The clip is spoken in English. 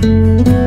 Música